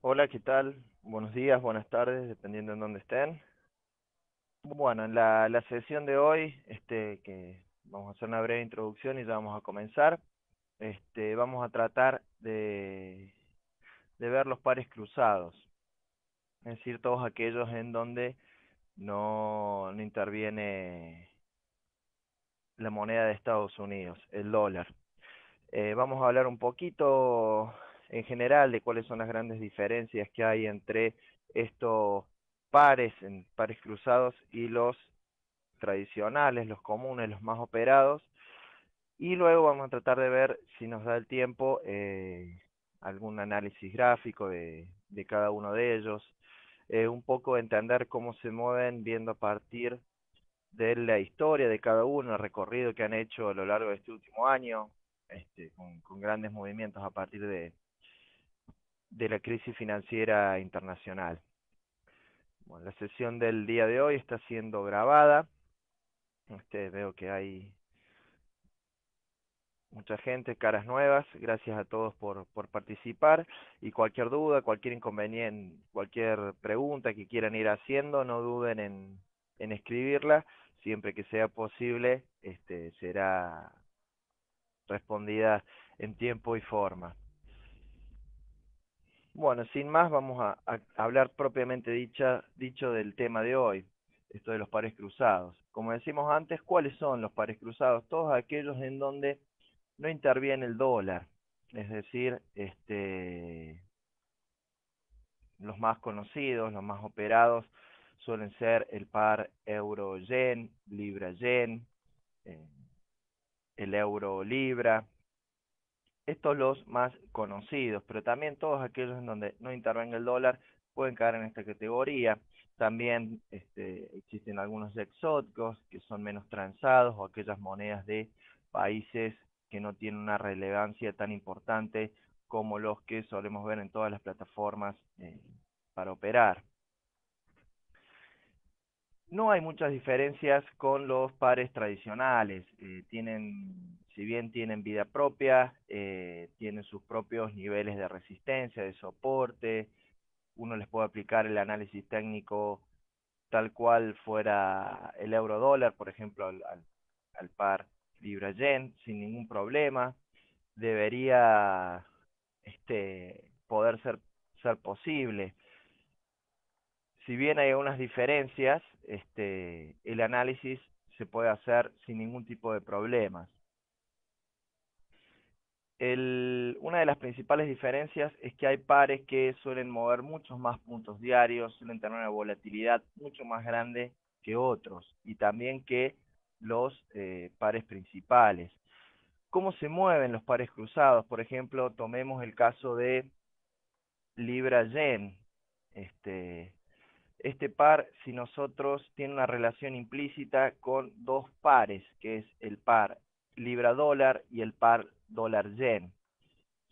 Hola, ¿qué tal? Buenos días, buenas tardes, dependiendo en dónde estén. Bueno, en la, la sesión de hoy, este, que vamos a hacer una breve introducción y ya vamos a comenzar, este, vamos a tratar de, de ver los pares cruzados, es decir, todos aquellos en donde no, no interviene la moneda de Estados Unidos, el dólar. Eh, vamos a hablar un poquito en general de cuáles son las grandes diferencias que hay entre estos pares, en pares cruzados y los tradicionales, los comunes, los más operados. Y luego vamos a tratar de ver, si nos da el tiempo, eh, algún análisis gráfico de, de cada uno de ellos. Eh, un poco entender cómo se mueven viendo a partir de la historia de cada uno, el recorrido que han hecho a lo largo de este último año, este, con, con grandes movimientos a partir de, de la crisis financiera internacional. Bueno, la sesión del día de hoy está siendo grabada. Este, veo que hay mucha gente, caras nuevas. Gracias a todos por, por participar. Y cualquier duda, cualquier inconveniente, cualquier pregunta que quieran ir haciendo, no duden en, en escribirla. Siempre que sea posible, este, será respondida en tiempo y forma. Bueno, sin más, vamos a, hablar propiamente dicha, dicho del tema de hoy, esto de los pares cruzados. Como decimos antes, ¿cuáles son los pares cruzados? Todos aquellos en donde no interviene el dólar, es decir, este, los más conocidos, los más operados, suelen ser el par euro-yen, libra-yen, eh, el euro-libra, estos los más conocidos, pero también todos aquellos en donde no intervenga el dólar pueden caer en esta categoría. También este, existen algunos exóticos que son menos transados o aquellas monedas de países que no tienen una relevancia tan importante como los que solemos ver en todas las plataformas eh, para operar. No hay muchas diferencias con los pares tradicionales. Eh, tienen, si bien tienen vida propia, eh, tienen sus propios niveles de resistencia, de soporte. Uno les puede aplicar el análisis técnico tal cual fuera el euro dólar, por ejemplo, al, par libra yen, sin ningún problema. Debería este, poder ser, ser posible si bien hay algunas diferencias, este, el análisis se puede hacer sin ningún tipo de problemas. Una de las principales diferencias es que hay pares que suelen mover muchos más puntos diarios, suelen tener una volatilidad mucho más grande que otros y también que los eh, pares principales. ¿Cómo se mueven los pares cruzados? Por ejemplo, tomemos el caso de Libra-Yen. Este, este par, si nosotros tiene una relación implícita con dos pares, que es el par libra-dólar y el par dólar-yen.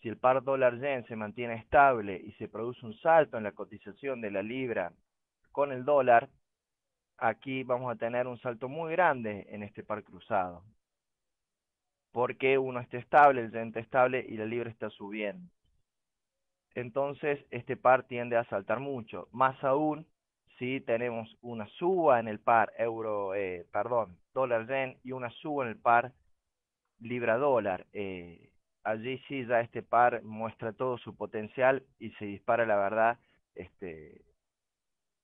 Si el par dólar-yen se mantiene estable y se produce un salto en la cotización de la libra con el dólar, aquí vamos a tener un salto muy grande en este par cruzado. Porque uno está estable, el yen está estable y la libra está subiendo. Entonces, este par tiende a saltar mucho. Más aún si tenemos una suba en el par euro, eh, perdón, dólar yen y una suba en el par libra dólar. Eh, allí sí ya este par muestra todo su potencial y se dispara la verdad este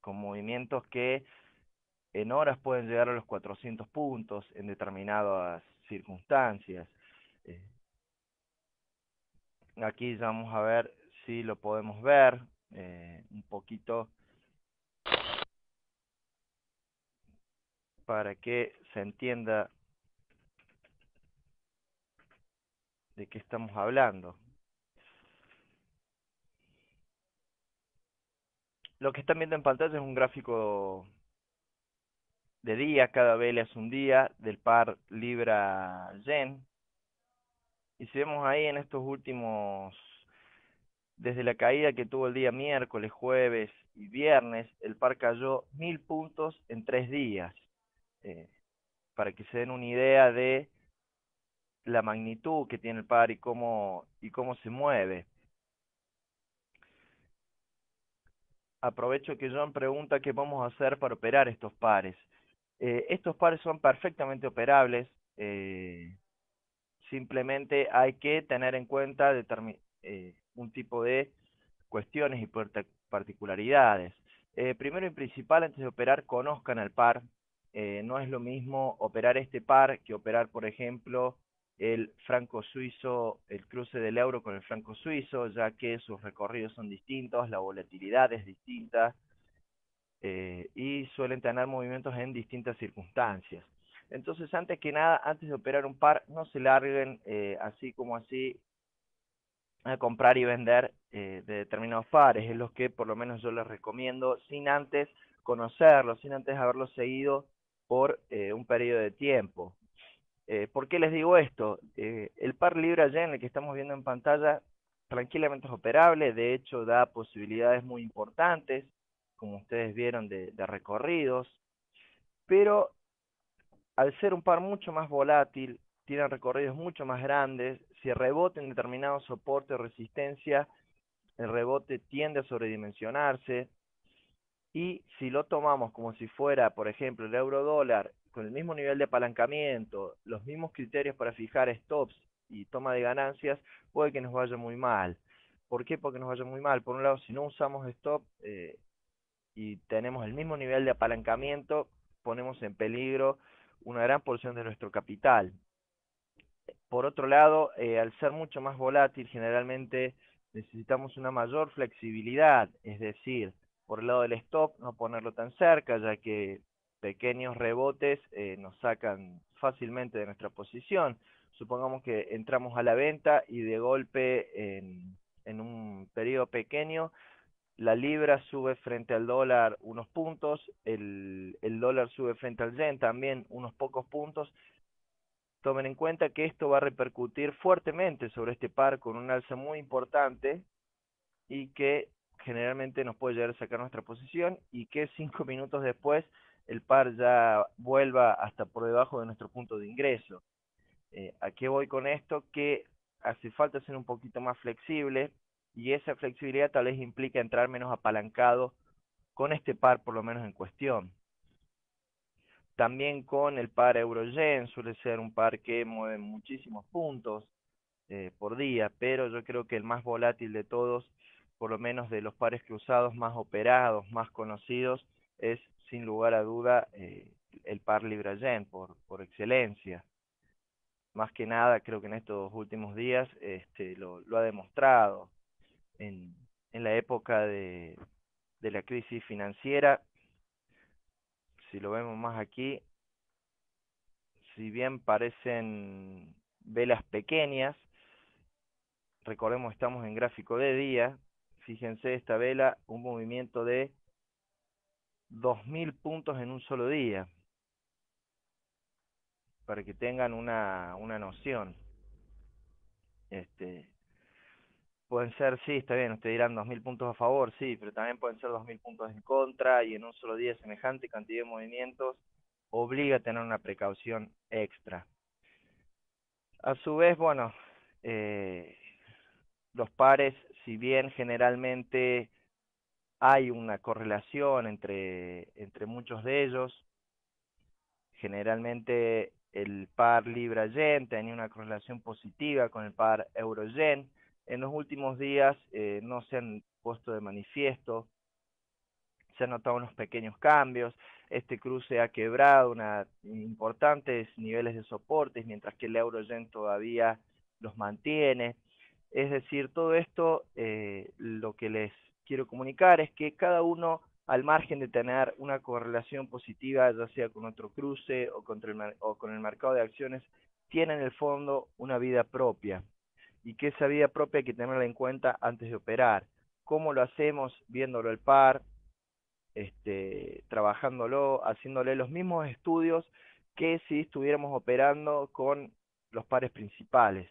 con movimientos que en horas pueden llegar a los 400 puntos en determinadas circunstancias. Eh, aquí vamos a ver si lo podemos ver eh, un poquito para que se entienda de qué estamos hablando. Lo que están viendo en pantalla es un gráfico de día, cada vela es un día del par Libra-Yen. Y si vemos ahí en estos últimos, desde la caída que tuvo el día miércoles, jueves y viernes, el par cayó mil puntos en tres días eh, para que se den una idea de la magnitud que tiene el par y cómo, y cómo se mueve. aprovecho que John pregunta qué vamos a hacer para operar estos pares. Eh, estos pares son perfectamente operables, eh, simplemente hay que tener en cuenta eh, un tipo de cuestiones y particularidades. Primero y principal, antes de operar, conozcan el par. No es lo mismo operar este par que operar, por ejemplo, el franco suizo, el cruce del euro con el franco suizo, ya que sus recorridos son distintos, la volatilidad es distinta eh, y suelen tener movimientos en distintas circunstancias. Entonces, antes que nada, antes de operar un par, no se larguen así como así a comprar y vender eh, de determinados pares, es lo que por lo menos yo les recomiendo sin antes conocerlos, sin antes haberlos seguido por eh, un periodo de tiempo. Eh, ¿Por qué les digo esto? Eh, el par Libra-Yen, el que estamos viendo en pantalla, tranquilamente es operable, de hecho da posibilidades muy importantes, como ustedes vieron, de, recorridos, pero al ser un par mucho más volátil, tienen recorridos mucho más grandes, si rebote en determinado soporte o resistencia, el rebote tiende a sobredimensionarse, y si lo tomamos como si fuera, por ejemplo, el euro dólar, con el mismo nivel de apalancamiento, los mismos criterios para fijar stops y toma de ganancias, puede que nos vaya muy mal. ¿Por qué? Porque nos vaya muy mal. Por un lado, si no usamos stop eh, y tenemos el mismo nivel de apalancamiento, ponemos en peligro una gran porción de nuestro capital. Por otro lado, eh, al ser mucho más volátil, generalmente necesitamos una mayor flexibilidad, es decir, por el lado del stop, no ponerlo tan cerca, ya que pequeños rebotes eh, nos sacan fácilmente de nuestra posición. Supongamos que entramos a la venta y de golpe en, un periodo pequeño la libra sube frente al dólar unos puntos, el, el dólar sube frente al yen también unos pocos puntos, Tomen en cuenta que esto va a repercutir fuertemente sobre este par con un alza muy importante y que generalmente nos puede llegar a sacar nuestra posición y que cinco minutos después el par ya vuelva hasta por debajo de nuestro punto de ingreso. Eh, ¿A qué voy con esto? Que hace falta ser un poquito más flexible y esa flexibilidad tal vez implica entrar menos apalancado con este par por lo menos en cuestión. También con el par euro-yen, suele ser un par que mueve muchísimos puntos eh, por día, pero yo creo que el más volátil de todos, por lo menos de los pares cruzados más operados, más conocidos, es sin lugar a duda eh, el par libra-yen por, por excelencia. Más que nada, creo que en estos últimos días este, lo, ha demostrado. En, en la época de, de la crisis financiera, si lo vemos más aquí, si bien parecen velas pequeñas, recordemos estamos en gráfico de día, fíjense esta vela, un movimiento de 2000 puntos en un solo día, para que tengan una, una noción. Este, Pueden ser, sí, está bien, ustedes dirán 2.000 puntos a favor, sí, pero también pueden ser 2.000 puntos en contra y en un solo día semejante cantidad de movimientos obliga a tener una precaución extra. A su vez, bueno, eh, los pares, si bien generalmente hay una correlación entre, entre muchos de ellos, generalmente el par Libra-Yen tenía una correlación positiva con el par Euro-Yen, en los últimos días eh, no se han puesto de manifiesto, se han notado unos pequeños cambios, este cruce ha quebrado una, importantes niveles de soportes, mientras que el euro-yen todavía los mantiene. Es decir, todo esto eh, lo que les quiero comunicar es que cada uno, al margen de tener una correlación positiva, ya sea con otro cruce o, contra el, o con el mercado de acciones, tiene en el fondo una vida propia y que esa vida propia hay que tenerla en cuenta antes de operar. ¿Cómo lo hacemos? Viéndolo el par, este, trabajándolo, haciéndole los mismos estudios que si estuviéramos operando con los pares principales.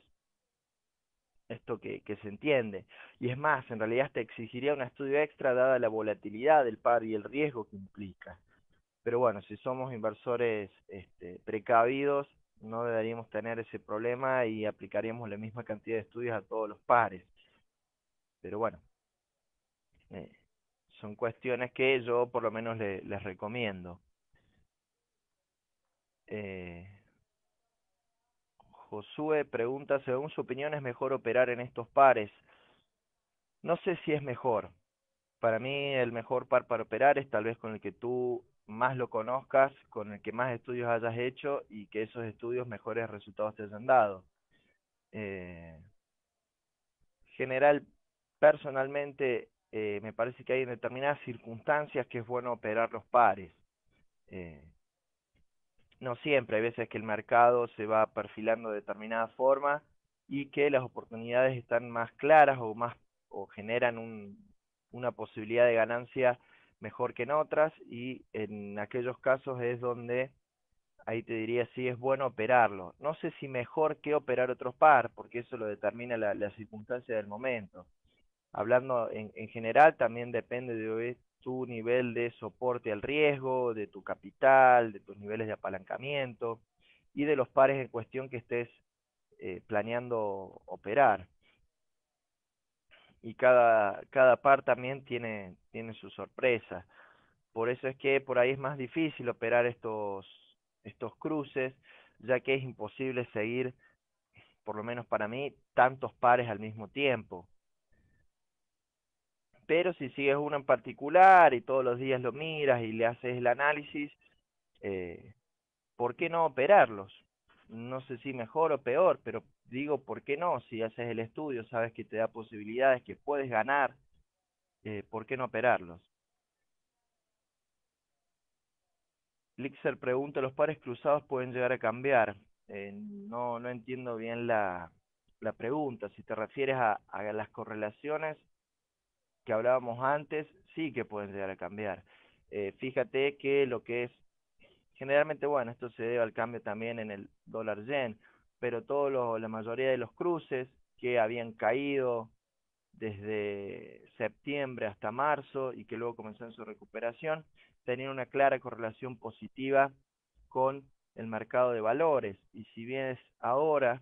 Esto que, que se entiende. Y es más, en realidad te exigiría un estudio extra dada la volatilidad del par y el riesgo que implica. Pero bueno, si somos inversores este, precavidos, no deberíamos tener ese problema y aplicaríamos la misma cantidad de estudios a todos los pares. Pero bueno, eh, son cuestiones que yo por lo menos le, les recomiendo. Eh, Josué pregunta, según su opinión, ¿es mejor operar en estos pares? No sé si es mejor. Para mí el mejor par para operar es tal vez con el que tú más lo conozcas, con el que más estudios hayas hecho y que esos estudios mejores resultados te hayan dado. Eh, general, personalmente, eh, me parece que hay en determinadas circunstancias que es bueno operar los pares. Eh, no siempre, hay veces que el mercado se va perfilando de determinada forma y que las oportunidades están más claras o más o generan un, una posibilidad de ganancia mejor que en otras y en aquellos casos es donde ahí te diría si es bueno operarlo. No sé si mejor que operar otro par, porque eso lo determina la, la circunstancia del momento. Hablando en, en general, también depende de tu nivel de soporte al riesgo, de tu capital, de tus niveles de apalancamiento y de los pares en cuestión que estés eh, planeando operar. Y cada, cada par también tiene, tiene su sorpresa. Por eso es que por ahí es más difícil operar estos, estos cruces, ya que es imposible seguir, por lo menos para mí, tantos pares al mismo tiempo pero si sigues uno en particular y todos los días lo miras y le haces el análisis, eh, ¿por qué no operarlos? No sé si mejor o peor, pero digo, ¿por qué no? Si haces el estudio, sabes que te da posibilidades, que puedes ganar, eh, ¿por qué no operarlos? Lixer pregunta, ¿los pares cruzados pueden llegar a cambiar? Eh, no, no entiendo bien la, la pregunta. Si te refieres a, a las correlaciones, que hablábamos antes sí que pueden llegar a cambiar. Eh, fíjate que lo que es, generalmente, bueno, esto se debe al cambio también en el dólar yen, pero todo lo, la mayoría de los cruces que habían caído desde septiembre hasta marzo y que luego comenzaron su recuperación, tenían una clara correlación positiva con el mercado de valores. Y si bien es ahora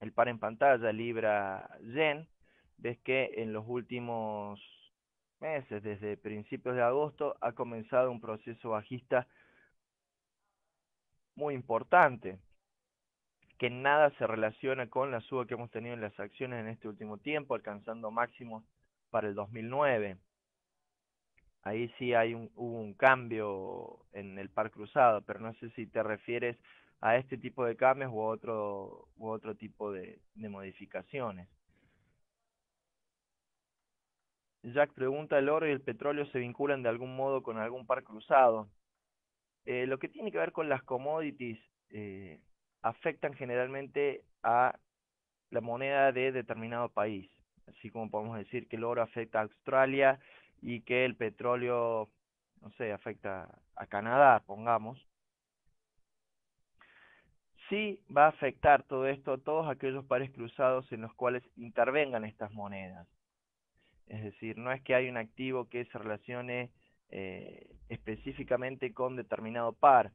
el par en pantalla Libra-Yen, ves que en los últimos meses, desde principios de agosto, ha comenzado un proceso bajista muy importante, que nada se relaciona con la suba que hemos tenido en las acciones en este último tiempo, alcanzando máximos para el 2009. Ahí sí hay un, hubo un cambio en el par cruzado, pero no sé si te refieres a este tipo de cambios u otro, u otro tipo de, de modificaciones. Jack pregunta, ¿el oro y el petróleo se vinculan de algún modo con algún par cruzado? Eh, lo que tiene que ver con las commodities eh, afectan generalmente a la moneda de determinado país, así como podemos decir que el oro afecta a Australia y que el petróleo, no sé, afecta a Canadá, pongamos. Sí va a afectar todo esto a todos aquellos pares cruzados en los cuales intervengan estas monedas. Es decir, no es que hay un activo que se relacione eh, específicamente con determinado par,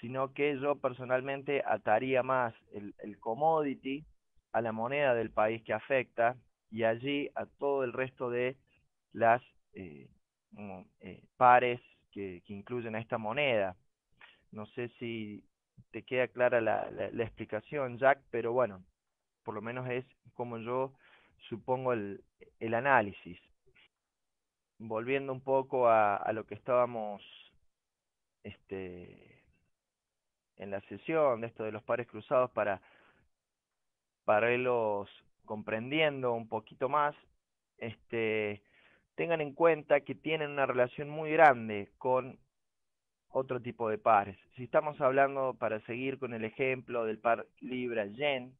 sino que yo personalmente ataría más el, commodity a la moneda del país que afecta y allí a todo el resto de las eh, eh, pares que, que, incluyen a esta moneda. No sé si te queda clara la, la, la, explicación, Jack, pero bueno, por lo menos es como yo supongo el, el análisis. Volviendo un poco a, lo que estábamos este, en la sesión de esto de los pares cruzados para, para comprendiendo un poquito más, este, tengan en cuenta que tienen una relación muy grande con otro tipo de pares. Si estamos hablando, para seguir con el ejemplo del par Libra-Yen,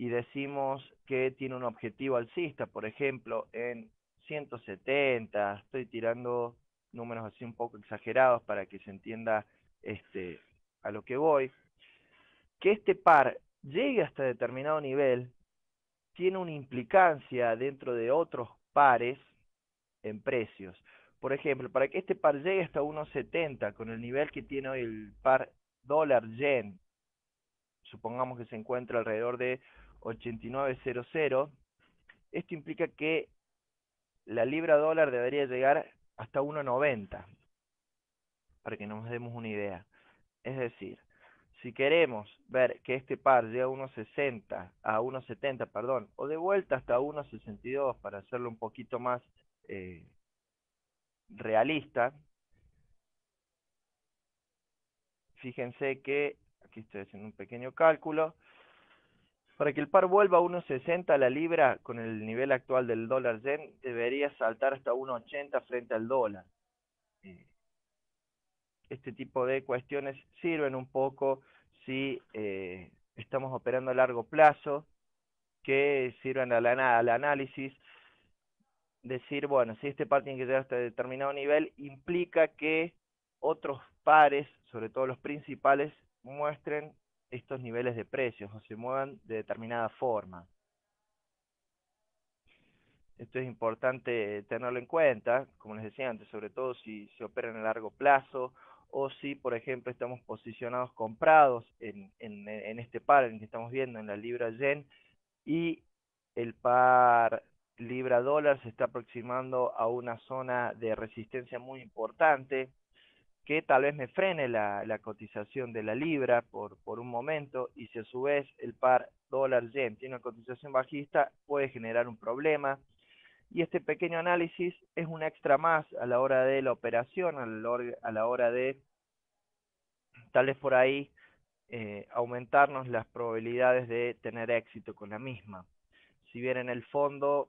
y decimos que tiene un objetivo alcista, por ejemplo, en 170, estoy tirando números así un poco exagerados para que se entienda este a lo que voy, que este par llegue hasta determinado nivel tiene una implicancia dentro de otros pares en precios. Por ejemplo, para que este par llegue hasta 1.70 con el nivel que tiene hoy el par dólar yen, supongamos que se encuentra alrededor de 89.00, esto implica que la libra dólar debería llegar hasta 1.90, para que nos demos una idea. Es decir, si queremos ver que este par llega a 1.60, a 1.70, perdón, o de vuelta hasta 1.62 para hacerlo un poquito más eh, realista, fíjense que, aquí estoy haciendo un pequeño cálculo, para que el par vuelva a 1.60 la libra con el nivel actual del dólar yen debería saltar hasta 1.80 frente al dólar. Eh, este tipo de cuestiones sirven un poco si eh, estamos operando a largo plazo, que sirvan al, al análisis, decir, bueno, si este par tiene que llegar hasta determinado nivel, implica que otros pares, sobre todo los principales, muestren estos niveles de precios o se muevan de determinada forma. Esto es importante tenerlo en cuenta, como les decía antes, sobre todo si se opera a largo plazo o si, por ejemplo, estamos posicionados comprados en, en, en este par en que estamos viendo, en la libra yen, y el par libra dólar se está aproximando a una zona de resistencia muy importante, que tal vez me frene la, cotización de la libra por, por un momento, y si a su vez el par dólar yen tiene una cotización bajista, puede generar un problema y este pequeño análisis es un extra más a la hora de la operación, a la hora de tal vez por ahí eh, aumentarnos las probabilidades de tener éxito con la misma. Si bien en el fondo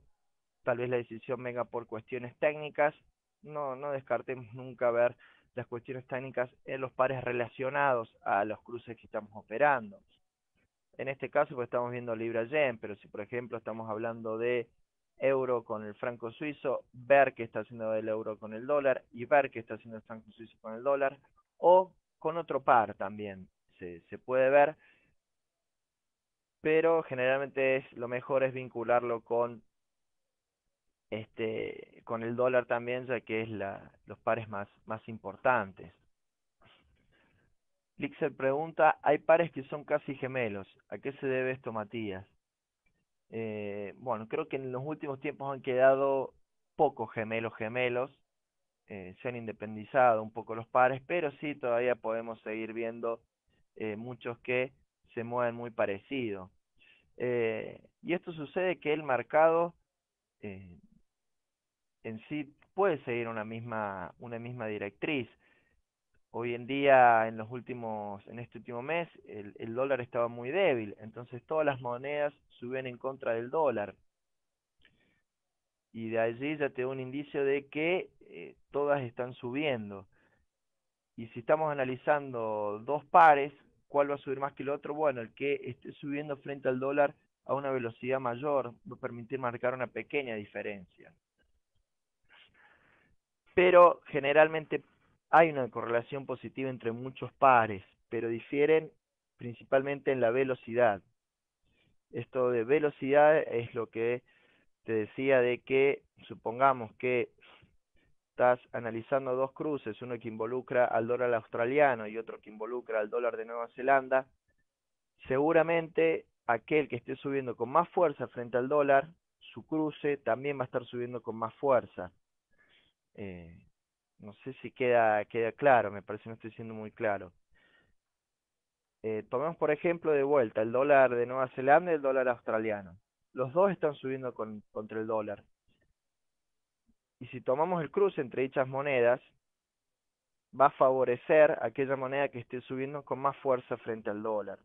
tal vez la decisión venga por cuestiones técnicas, no, no descartemos nunca ver las cuestiones técnicas en los pares relacionados a los cruces que estamos operando. En este caso pues estamos viendo Libra Yen, pero si por ejemplo estamos hablando de euro con el franco suizo, ver qué está haciendo el euro con el dólar y ver qué está haciendo el franco suizo con el dólar, o con otro par también se, se puede ver, pero generalmente es lo mejor es vincularlo con este con el dólar también, ya que es la, los pares más, más importantes. Lixer pregunta, hay pares que son casi gemelos, ¿a qué se debe esto, Matías? Eh, bueno, creo que en los últimos tiempos han quedado pocos gemelos gemelos, eh, se han independizado un poco los pares, pero sí todavía podemos seguir viendo eh, muchos que se mueven muy parecido. Y esto sucede que el mercado en sí puede seguir una misma, una misma directriz. Hoy en día, en los últimos, en este último mes, el, dólar estaba muy débil, entonces todas las monedas subían en contra del dólar. Y de allí ya te da un indicio de que eh, todas están subiendo. Y si estamos analizando dos pares, ¿cuál va a subir más que el otro? Bueno, el que esté subiendo frente al dólar a una velocidad mayor va a permitir marcar una pequeña diferencia. Pero generalmente hay una correlación positiva entre muchos pares, pero difieren principalmente en la velocidad. Esto de velocidad es lo que te decía de que supongamos que estás analizando dos cruces, uno que involucra al dólar australiano y otro que involucra al dólar de Nueva Zelanda, seguramente aquel que esté subiendo con más fuerza frente al dólar, su cruce también va a estar subiendo con más fuerza. Eh, no sé si queda, queda claro, me parece que no estoy siendo muy claro. Eh, tomemos por ejemplo de vuelta el dólar de Nueva Zelanda y el dólar australiano. Los dos están subiendo con, contra el dólar. Y si tomamos el cruce entre dichas monedas, va a favorecer aquella moneda que esté subiendo con más fuerza frente al dólar.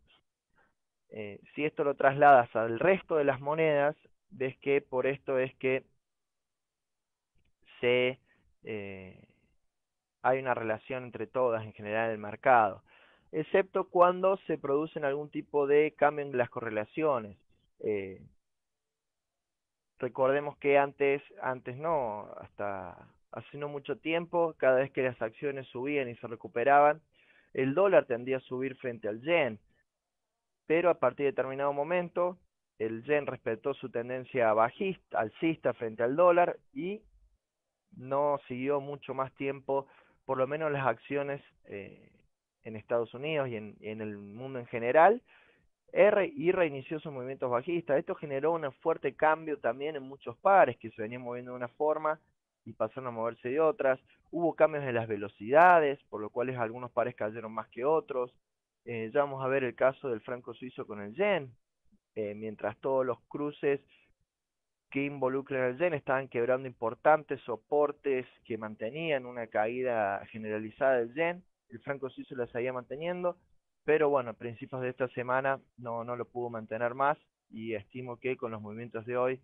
Eh, si esto lo trasladas al resto de las monedas, ves que por esto es que se eh, hay una relación entre todas en general en el mercado, excepto cuando se producen algún tipo de cambio en las correlaciones. Eh, recordemos que antes, antes no, hasta hace no mucho tiempo, cada vez que las acciones subían y se recuperaban, el dólar tendía a subir frente al yen, pero a partir de determinado momento, el yen respetó su tendencia bajista, alcista frente al dólar y no siguió mucho más tiempo por lo menos las acciones eh, en Estados Unidos y en, el mundo en general, y reinició sus movimientos bajistas. Esto generó un fuerte cambio también en muchos pares que se venían moviendo de una forma y pasaron a moverse de otras. Hubo cambios en las velocidades, por lo cual algunos pares cayeron más que otros. Eh, ya vamos a ver el caso del franco suizo con el yen, eh, mientras todos los cruces que involucran al yen estaban quebrando importantes soportes que mantenían una caída generalizada del yen, el franco suizo la seguía manteniendo, pero bueno, a principios de esta semana no, no lo pudo mantener más y estimo que con los movimientos de hoy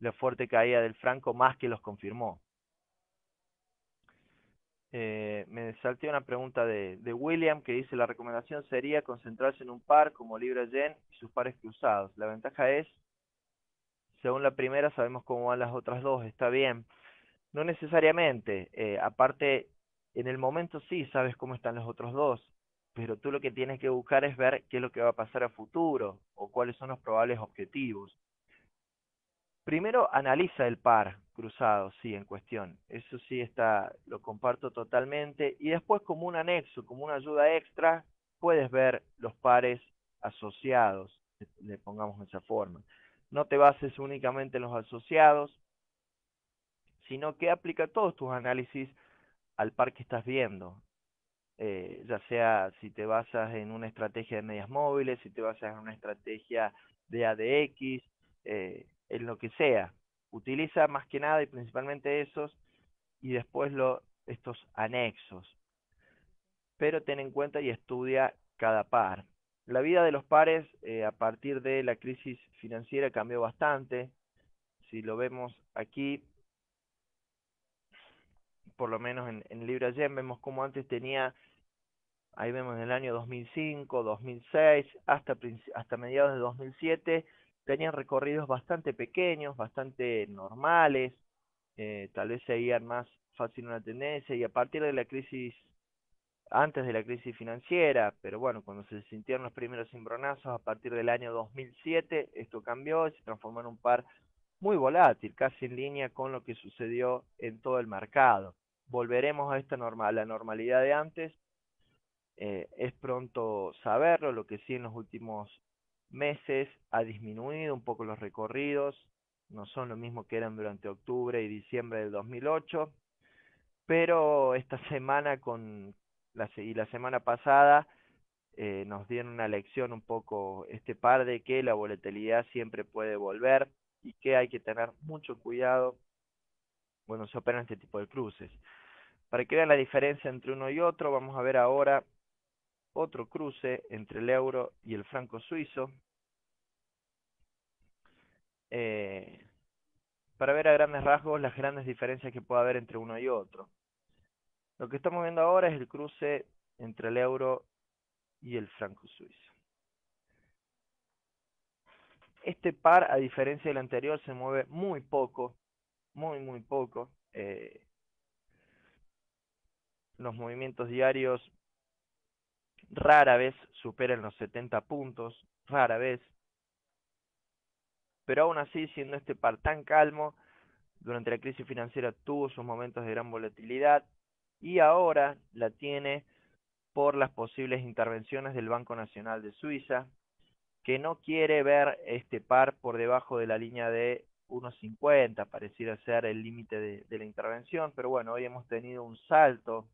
la fuerte caída del franco más que los confirmó. Eh, me salté una pregunta de, de, William que dice la recomendación sería concentrarse en un par como Libra Yen y sus pares cruzados. La ventaja es, según la primera sabemos cómo van las otras dos, está bien. No necesariamente, eh, aparte en el momento sí sabes cómo están los otros dos, pero tú lo que tienes que buscar es ver qué es lo que va a pasar a futuro o cuáles son los probables objetivos. Primero analiza el par cruzado, sí, en cuestión. Eso sí está, lo comparto totalmente. Y después como un anexo, como una ayuda extra, puedes ver los pares asociados, le pongamos de esa forma. No te bases únicamente en los asociados, sino que aplica todos tus análisis al par que estás viendo. Eh, ya sea si te basas en una estrategia de medias móviles, si te basas en una estrategia de ADX, eh, en lo que sea. Utiliza más que nada y principalmente esos y después lo, estos anexos. Pero ten en cuenta y estudia cada par. La vida de los pares eh, a partir de la crisis financiera cambió bastante. Si lo vemos aquí, por lo menos en, en Libra vemos como antes tenía, ahí vemos en el año 2005, 2006, hasta, hasta mediados de 2007, tenían recorridos bastante pequeños, bastante normales, eh, tal vez seguían más fácil una tendencia y a partir de la crisis, antes de la crisis financiera, pero bueno, cuando se sintieron los primeros cimbronazos a partir del año 2007, esto cambió y se transformó en un par muy volátil, casi en línea con lo que sucedió en todo el mercado. Volveremos a esta normal, la normalidad de antes. Eh, es pronto saberlo, lo que sí en los últimos meses ha disminuido un poco los recorridos, no son lo mismo que eran durante octubre y diciembre del 2008, pero esta semana con y la semana pasada eh, nos dieron una lección un poco este par de que la volatilidad siempre puede volver y que hay que tener mucho cuidado cuando se operan este tipo de cruces. Para que vean la diferencia entre uno y otro, vamos a ver ahora otro cruce entre el euro y el franco suizo. Eh, para ver a grandes rasgos las grandes diferencias que puede haber entre uno y otro. Lo que estamos viendo ahora es el cruce entre el euro y el franco suizo. Este par, a diferencia del anterior, se mueve muy poco, muy, muy poco. Eh, los movimientos diarios rara vez superan los 70 puntos, rara vez. Pero aún así, siendo este par tan calmo, durante la crisis financiera tuvo sus momentos de gran volatilidad y ahora la tiene por las posibles intervenciones del Banco Nacional de Suiza, que no quiere ver este par por debajo de la línea de 1.50, pareciera ser el límite de, la intervención, pero bueno, hoy hemos tenido un salto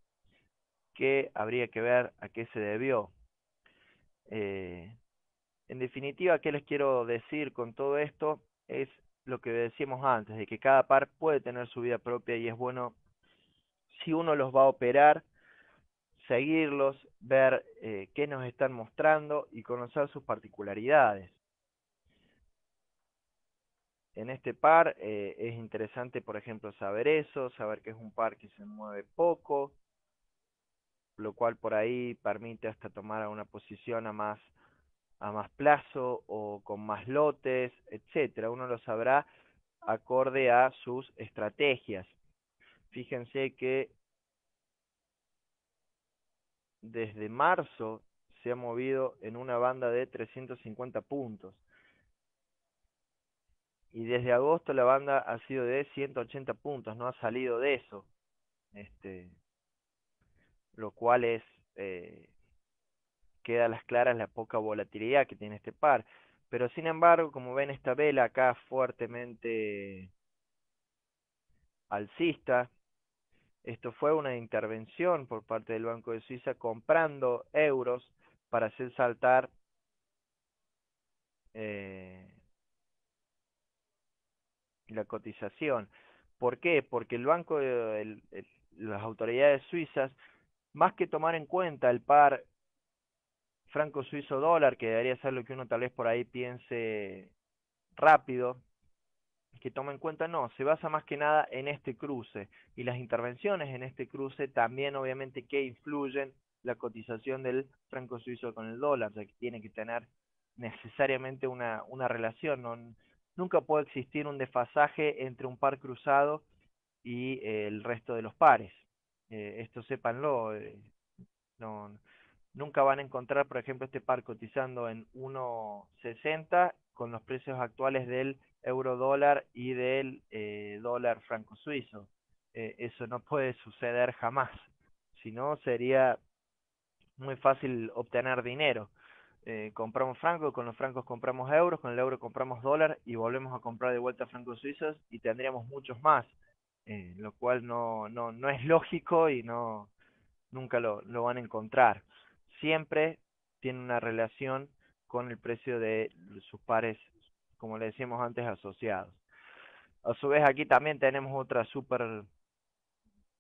que habría que ver a qué se debió. Eh, en definitiva, ¿qué les quiero decir con todo esto? Es lo que decíamos antes, de que cada par puede tener su vida propia y es bueno, si uno los va a operar, seguirlos, ver eh, qué nos están mostrando y conocer sus particularidades. En este par eh, es interesante, por ejemplo, saber eso, saber que es un par que se mueve poco, lo cual por ahí permite hasta tomar una posición a más a más plazo o con más lotes, etcétera. Uno lo sabrá acorde a sus estrategias. Fíjense que desde marzo se ha movido en una banda de 350 puntos. Y desde agosto la banda ha sido de 180 puntos, no ha salido de eso. Este, lo cual es eh, queda a las claras la poca volatilidad que tiene este par. Pero sin embargo, como ven esta vela acá fuertemente alcista, esto fue una intervención por parte del Banco de Suiza comprando euros para hacer saltar eh, la cotización. ¿Por qué? Porque el banco, el, las autoridades suizas, más que tomar en cuenta el par franco suizo dólar, que debería ser lo que uno tal vez por ahí piense rápido, que toma en cuenta, no, se basa más que nada en este cruce y las intervenciones en este cruce también obviamente que influyen la cotización del franco suizo con el dólar, ya que tiene que tener necesariamente una, una relación, no, nunca puede existir un desfasaje entre un par cruzado y eh, el resto de los pares. Eh, esto sépanlo, eh, no, nunca van a encontrar, por ejemplo, este par cotizando en 1.60 con los precios actuales del euro dólar y del eh, dólar franco suizo. Eh, eso no puede suceder jamás, si no sería muy fácil obtener dinero. Eh, compramos francos, con los francos compramos euros, con el euro compramos dólar y volvemos a comprar de vuelta francos suizos y tendríamos muchos más, lo cual no, no, no es lógico y no nunca lo, lo van a encontrar. Siempre tiene una relación con el precio de sus pares, como le decíamos antes, asociados. A su vez aquí también tenemos otra super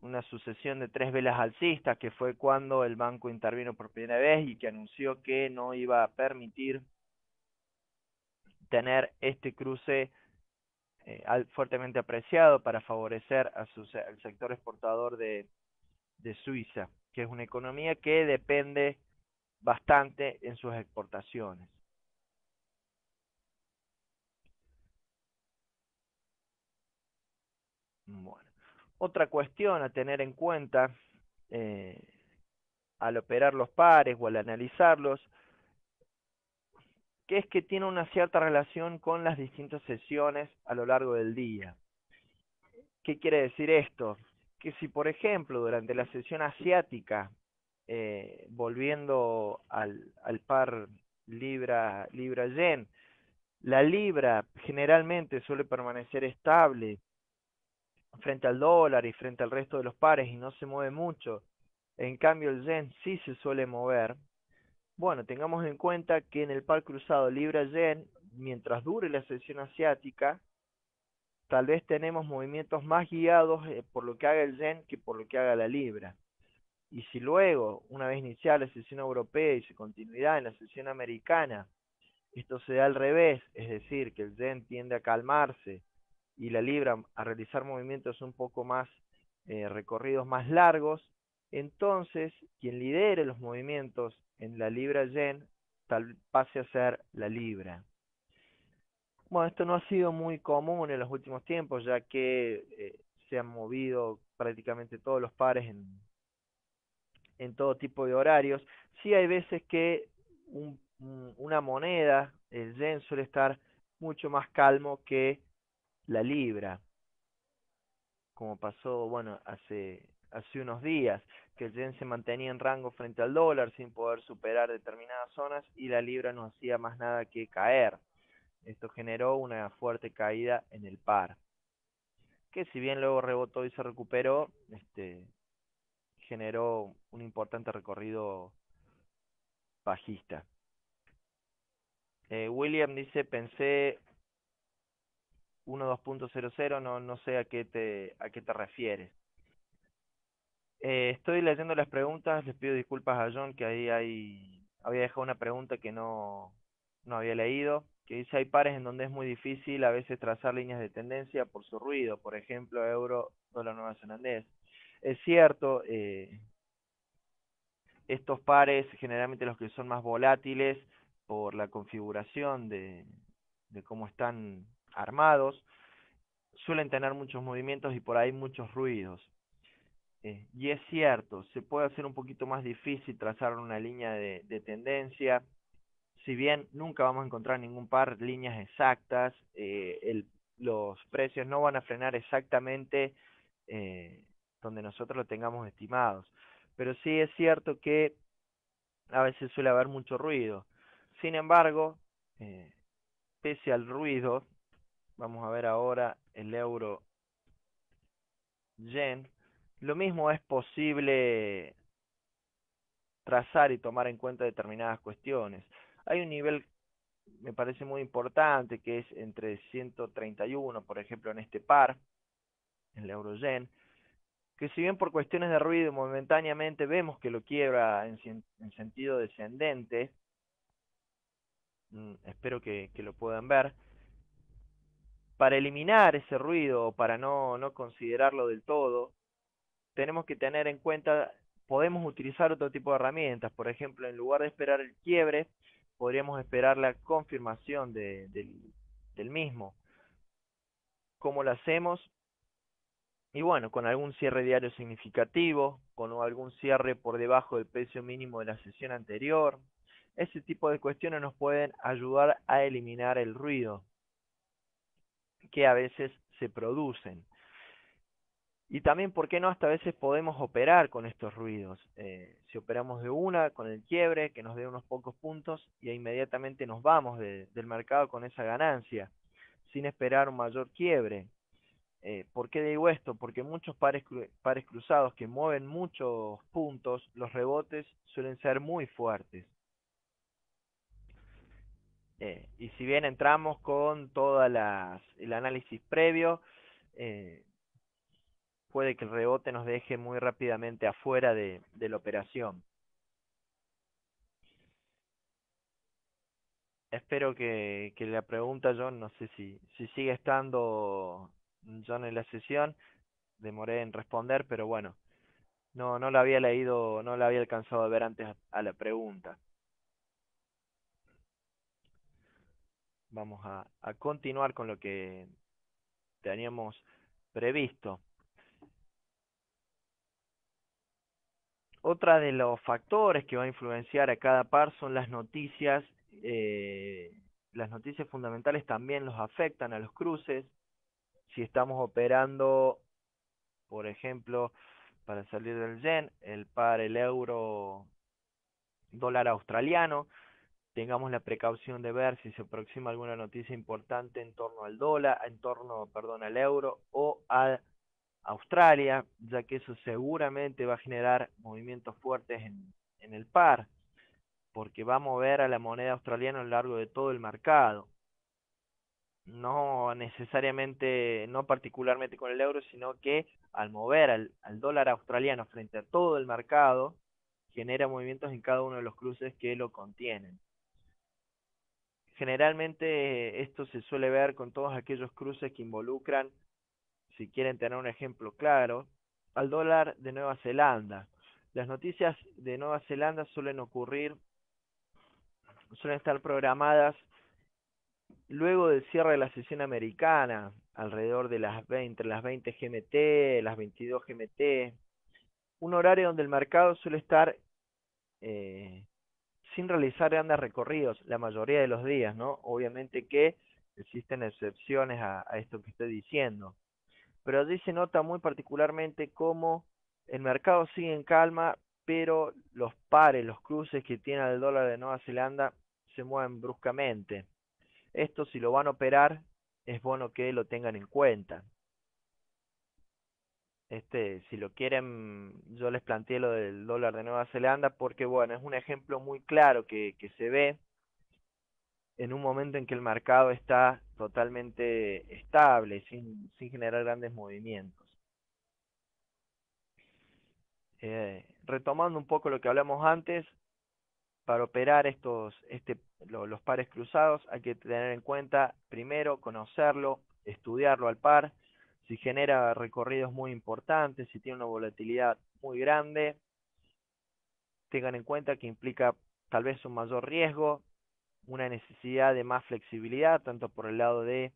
una sucesión de tres velas alcistas, que fue cuando el banco intervino por primera vez y que anunció que no iba a permitir tener este cruce eh, fuertemente apreciado para favorecer a su, al sector exportador de, de Suiza, que es una economía que depende bastante en sus exportaciones. Bueno, otra cuestión a tener en cuenta eh, al operar los pares o al analizarlos, que es que tiene una cierta relación con las distintas sesiones a lo largo del día. ¿Qué quiere decir esto? Que si, por ejemplo, durante la sesión asiática eh, volviendo al, par libra libra yen la libra generalmente suele permanecer estable frente al dólar y frente al resto de los pares y no se mueve mucho. En cambio el yen sí se suele mover. Bueno tengamos en cuenta que en el par cruzado libra yen mientras dure la sesión asiática tal vez tenemos movimientos más guiados eh, por lo que haga el yen que por lo que haga la libra y si luego, una vez iniciada la sesión europea y se continuidad en la sesión americana, esto se da al revés, es decir, que el yen tiende a calmarse y la libra a realizar movimientos un poco más eh, recorridos más largos, entonces quien lidere los movimientos en la libra yen tal pase a ser la libra. Bueno, esto no ha sido muy común en los últimos tiempos, ya que eh, se han movido prácticamente todos los pares en, en todo tipo de horarios. Sí hay veces que un, una moneda, el yen, suele estar mucho más calmo que la libra, como pasó, bueno, hace, hace unos días, que el yen se mantenía en rango frente al dólar sin poder superar determinadas zonas y la libra no hacía más nada que caer. Esto generó una fuerte caída en el par, que si bien luego rebotó y se recuperó, este, generó un importante recorrido bajista. Eh, William dice, pensé 1.2.00, no, no sé a qué te, a qué te refieres. Eh, estoy leyendo las preguntas, les pido disculpas a John que ahí hay, había dejado una pregunta que no, no había leído, que dice hay pares en donde es muy difícil a veces trazar líneas de tendencia por su ruido, por ejemplo euro, dólar nueva zelandés. Es cierto, eh, estos pares, generalmente los que son más volátiles por la configuración de, cómo están armados, suelen tener muchos movimientos y por ahí muchos ruidos. Eh, y es cierto, se puede hacer un poquito más difícil trazar una línea de, de, tendencia, si bien nunca vamos a encontrar ningún par líneas exactas, eh, los precios no van a frenar exactamente donde nosotros lo tengamos estimados. Pero sí es cierto que a veces suele haber mucho ruido. Sin embargo, eh, pese al ruido, vamos a ver ahora el euro yen, lo mismo es posible trazar y tomar en cuenta determinadas cuestiones. Hay un nivel, me parece muy importante, que es entre 131, por ejemplo, en este par, el euro-yen, que si bien por cuestiones de ruido momentáneamente vemos que lo quiebra en, sentido descendente, mm, espero que, lo puedan ver, para eliminar ese ruido o para no, no considerarlo del todo, tenemos que tener en cuenta, podemos utilizar otro tipo de herramientas, por ejemplo, en lugar de esperar el quiebre, podríamos esperar la confirmación de, del, del mismo. ¿Cómo lo hacemos? Y bueno, con algún cierre diario significativo, con algún cierre por debajo del precio mínimo de la sesión anterior. Ese tipo de cuestiones nos pueden ayudar a eliminar el ruido que a veces se producen. Y también, ¿por qué no? Hasta a veces podemos operar con estos ruidos. Eh, si operamos de una, con el quiebre, que nos dé unos pocos puntos, y inmediatamente nos vamos del mercado con esa ganancia, sin esperar un mayor quiebre. Eh, ¿Por qué digo esto? Porque muchos pares, pares cruzados que mueven muchos puntos, los rebotes suelen ser muy fuertes. Eh, y si bien entramos con todo el análisis previo, eh, puede que el rebote nos deje muy rápidamente afuera de, la operación. Espero que, que la pregunta, John, no sé si, si sigue estando John en la sesión, demoré en responder, pero bueno, no, no la había leído, no la había alcanzado a ver antes a, la pregunta. Vamos a, a continuar con lo que teníamos previsto. Otra de los factores que va a influenciar a cada par son las noticias. Eh, las noticias fundamentales también los afectan a los cruces si estamos operando, por ejemplo, para salir del yen, el par, el euro, dólar australiano, tengamos la precaución de ver si se aproxima alguna noticia importante en torno al dólar, en torno, perdón, al euro o a Australia, ya que eso seguramente va a generar movimientos fuertes en, en el par, porque va a mover a la moneda australiana a lo largo de todo el mercado no necesariamente, no particularmente con el euro, sino que al mover al, al, dólar australiano frente a todo el mercado, genera movimientos en cada uno de los cruces que lo contienen. Generalmente esto se suele ver con todos aquellos cruces que involucran, si quieren tener un ejemplo claro, al dólar de Nueva Zelanda. Las noticias de Nueva Zelanda suelen ocurrir, suelen estar programadas luego del cierre de la sesión americana, alrededor de las 20, las 20 GMT, las 22 GMT, un horario donde el mercado suele estar eh, sin realizar grandes recorridos la mayoría de los días, ¿no? Obviamente que existen excepciones a, esto que estoy diciendo, pero allí se nota muy particularmente cómo el mercado sigue en calma, pero los pares, los cruces que tiene el dólar de Nueva Zelanda se mueven bruscamente. Esto si lo van a operar, es bueno que lo tengan en cuenta. Este, si lo quieren, yo les planteé lo del dólar de Nueva Zelanda porque, bueno, es un ejemplo muy claro que, se ve en un momento en que el mercado está totalmente estable, sin, sin generar grandes movimientos. Eh, retomando un poco lo que hablamos antes, para operar estos, este, los pares cruzados hay que tener en cuenta primero conocerlo, estudiarlo al par, si genera recorridos muy importantes, si tiene una volatilidad muy grande, tengan en cuenta que implica tal vez un mayor riesgo, una necesidad de más flexibilidad, tanto por el lado de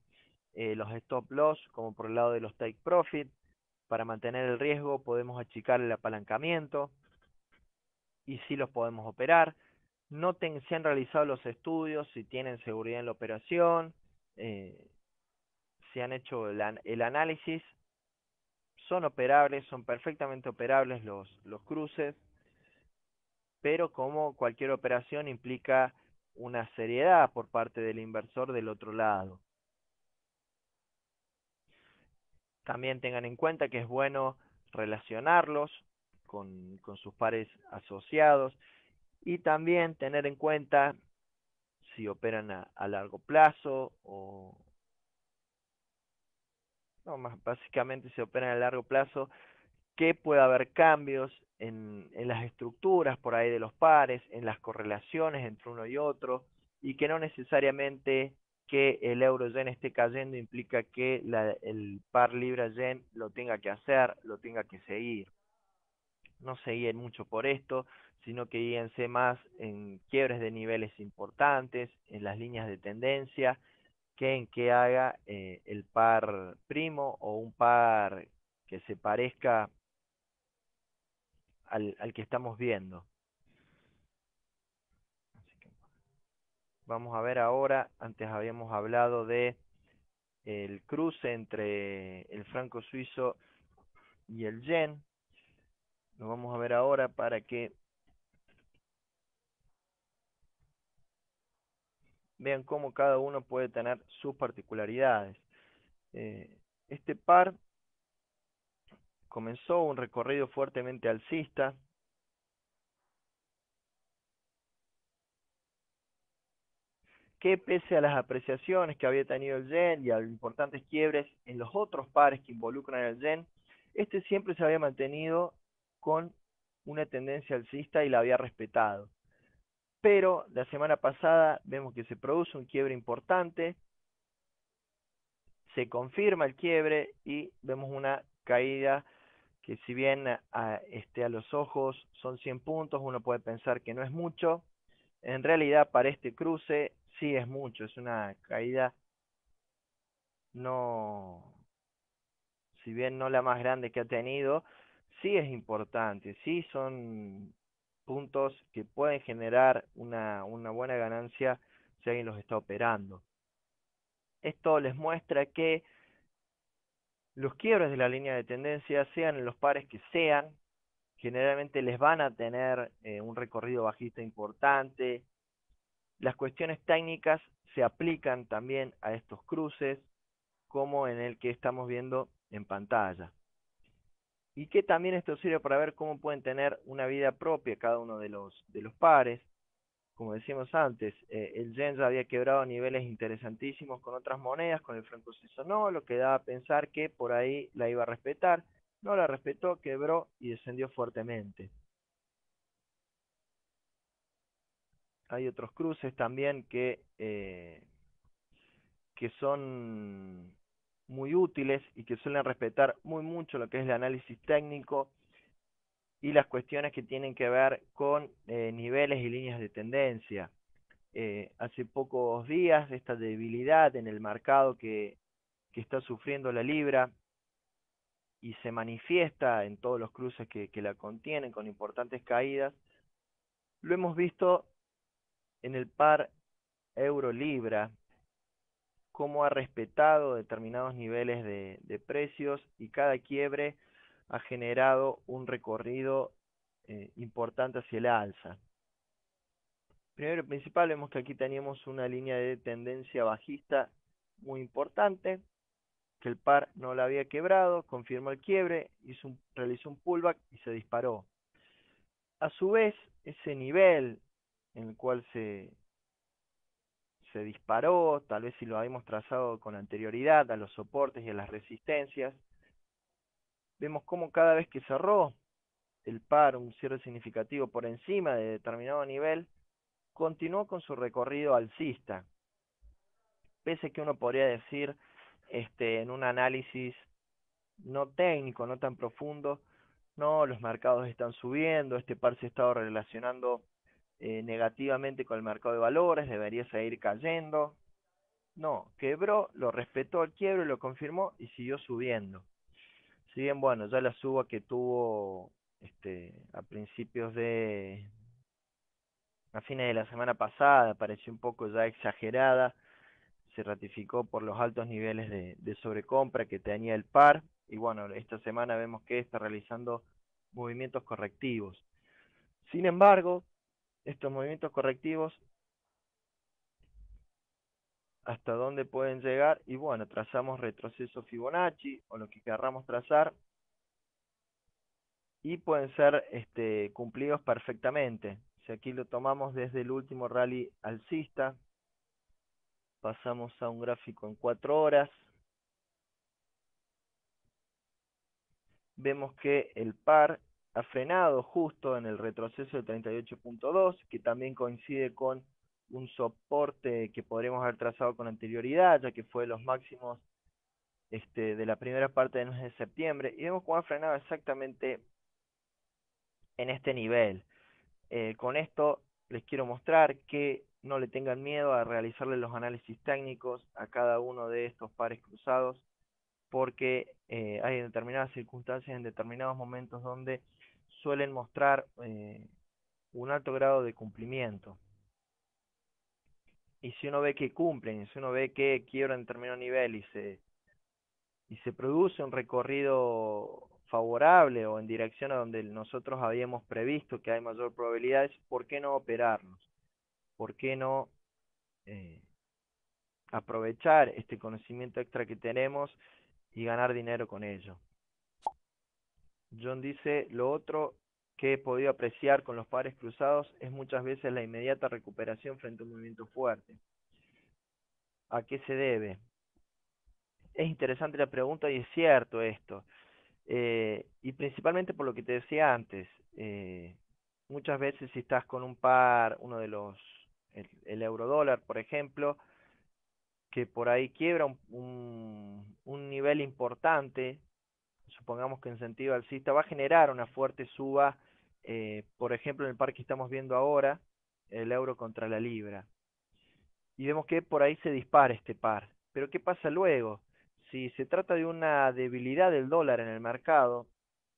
eh, los stop loss como por el lado de los take profit. Para mantener el riesgo podemos achicar el apalancamiento y si los podemos operar noten si han realizado los estudios, si tienen seguridad en la operación, eh, si han hecho el, el, análisis, son operables, son perfectamente operables los, los cruces. pero como cualquier operación implica una seriedad por parte del inversor del otro lado. También tengan en cuenta que es bueno relacionarlos con, con sus pares asociados y también tener en cuenta si operan a, largo plazo o no, más básicamente si operan a largo plazo, que puede haber cambios en, las estructuras por ahí de los pares, en las correlaciones entre uno y otro, y que no necesariamente que el euro-yen esté cayendo implica que la, el par libra-yen lo tenga que hacer, lo tenga que seguir. No se guíen mucho por esto, sino que guíense más en quiebres de niveles importantes, en las líneas de tendencia, que en que haga eh, el par primo o un par que se parezca al, al que estamos viendo. Vamos a ver ahora, antes habíamos hablado de el cruce entre el franco suizo y el yen. Lo vamos a ver ahora para que vean cómo cada uno puede tener sus particularidades. Eh, este par comenzó un recorrido fuertemente alcista, que pese a las apreciaciones que había tenido el yen y a los importantes quiebres en los otros pares que involucran el yen, este siempre se había mantenido con una tendencia alcista y la había respetado pero la semana pasada vemos que se produce un quiebre importante, se confirma el quiebre y vemos una caída que si bien a, este, a los ojos son 100 puntos, uno puede pensar que no es mucho, en realidad para este cruce sí es mucho, es una caída no, si bien no la más grande que ha tenido, sí es importante, sí son puntos que pueden generar una, buena ganancia si alguien los está operando. Esto les muestra que los quiebres de la línea de tendencia, sean en los pares que sean, generalmente les van a tener eh, un recorrido bajista importante. Las cuestiones técnicas se aplican también a estos cruces, como en el que estamos viendo en pantalla y que también esto sirve para ver cómo pueden tener una vida propia cada uno de los, de los pares. Como decíamos antes, eh, el yen ya había quebrado niveles interesantísimos con otras monedas, con el franco no, lo que daba a pensar que por ahí la iba a respetar. No la respetó, quebró y descendió fuertemente. Hay otros cruces también que, eh, que son muy útiles y que suelen respetar muy mucho lo que es el análisis técnico y las cuestiones que tienen que ver con eh, niveles y líneas de tendencia. Eh, hace pocos días esta debilidad en el mercado que, está sufriendo la libra y se manifiesta en todos los cruces que, que la contienen con importantes caídas, lo hemos visto en el par euro-libra, cómo ha respetado determinados niveles de, precios y cada quiebre ha generado un recorrido eh, importante hacia el alza. Primero y principal, vemos que aquí teníamos una línea de tendencia bajista muy importante, que el par no la había quebrado, confirmó el quiebre, hizo un, realizó un pullback y se disparó. A su vez, ese nivel en el cual se, se disparó, tal vez si lo habíamos trazado con anterioridad a los soportes y a las resistencias, vemos como cada vez que cerró el par un cierre significativo por encima de determinado nivel, continuó con su recorrido alcista. Pese que uno podría decir, este, en un análisis no técnico, no tan profundo, no, los mercados están subiendo, este par se ha estado relacionando eh, negativamente con el mercado de valores, debería seguir cayendo. No, quebró, lo respetó el quiebre, lo confirmó y siguió subiendo. Si bien, bueno, ya la suba que tuvo este, a principios de, a fines de la semana pasada, pareció un poco ya exagerada, se ratificó por los altos niveles de sobrecompra que tenía el par, y bueno, esta semana vemos que está realizando movimientos correctivos. Sin embargo, estos movimientos correctivos hasta dónde pueden llegar y bueno, trazamos retroceso Fibonacci o lo que querramos trazar y pueden ser este, cumplidos perfectamente. Si aquí lo tomamos desde el último rally alcista, pasamos a un gráfico en cuatro horas, vemos que el par ha frenado justo en el retroceso de 38.2, que también coincide con un soporte que podríamos haber trazado con anterioridad, ya que fue los máximos este, de la primera parte del mes de septiembre, y vemos cómo ha frenado exactamente en este nivel. Eh, con esto les quiero mostrar que no le tengan miedo a realizarle los análisis técnicos a cada uno de estos pares cruzados, porque eh, hay determinadas circunstancias en determinados momentos donde suelen mostrar eh, un alto grado de cumplimiento. Y si uno ve que cumplen, si uno ve que quiebran determinado nivel y se, y se produce un recorrido favorable o en dirección a donde nosotros habíamos previsto que hay mayor probabilidades, ¿por qué no operarnos? ¿Por qué no eh, aprovechar este conocimiento extra que tenemos y ganar dinero con ello? John dice, lo otro que he podido apreciar con los pares cruzados es muchas veces la inmediata recuperación frente a un movimiento fuerte. ¿A qué se debe? Es interesante la pregunta y es cierto esto. Eh, y principalmente por lo que te decía antes, eh, muchas veces si estás con un par, uno de los, el, euro dólar, por ejemplo, que por ahí quiebra un, un, nivel importante, supongamos que en sentido alcista, va a generar una fuerte suba, eh, por ejemplo, en el par que estamos viendo ahora, el euro contra la libra. Y vemos que por ahí se dispara este par. Pero ¿qué pasa luego? si se trata de una debilidad del dólar en el mercado,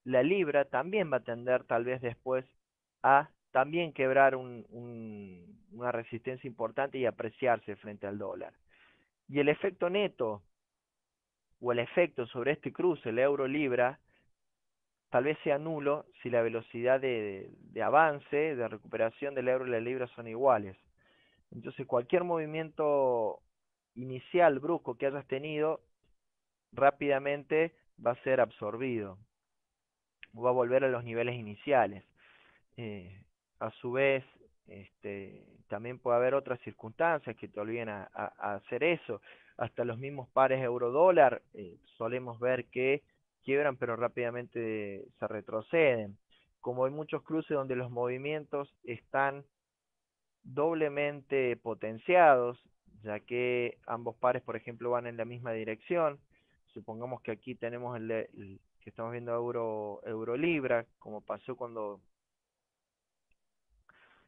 la libra también va a tender tal vez después a también quebrar un, una resistencia importante y apreciarse frente al dólar. Y el efecto neto o el efecto sobre este cruce, el euro-libra, tal vez sea nulo si la velocidad de, avance, de recuperación del euro y la libra son iguales. Entonces cualquier movimiento inicial brusco que hayas tenido rápidamente va a ser absorbido, va a volver a los niveles iniciales. Eh, a su vez, este, también puede haber otras circunstancias que te olviden a, hacer eso. Hasta los mismos pares euro-dólar eh, solemos ver que quiebran pero rápidamente se retroceden. Como hay muchos cruces donde los movimientos están doblemente potenciados, ya que ambos pares, por ejemplo, van en la misma dirección, supongamos que aquí tenemos el, que estamos viendo euro libra como pasó cuando